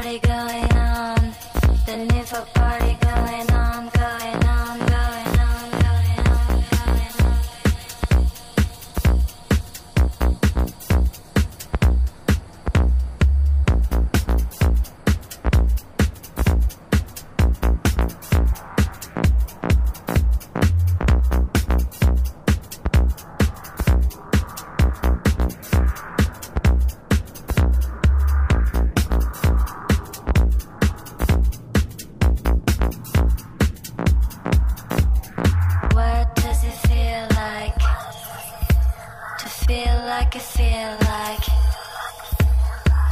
party going on. The Nifa party going on, like I feel like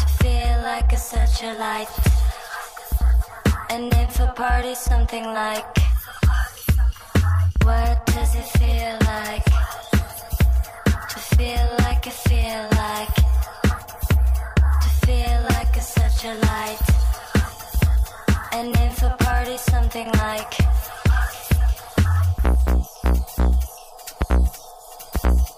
to feel like a such a light? And if a party something like what does it feel like to feel like I feel like to feel like a such a light? And if a party something like